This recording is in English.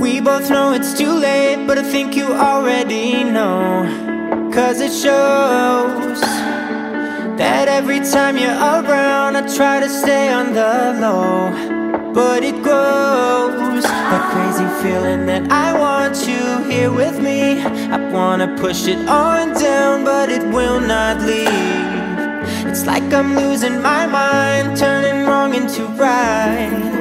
We both know it's too late But I think you already know. Cause it shows That every time you're around I try to stay on the low. But it grows That crazy feeling that I want you here with me. I wanna push it on down But it will not leave. It's like I'm losing my mind Turning wrong into right.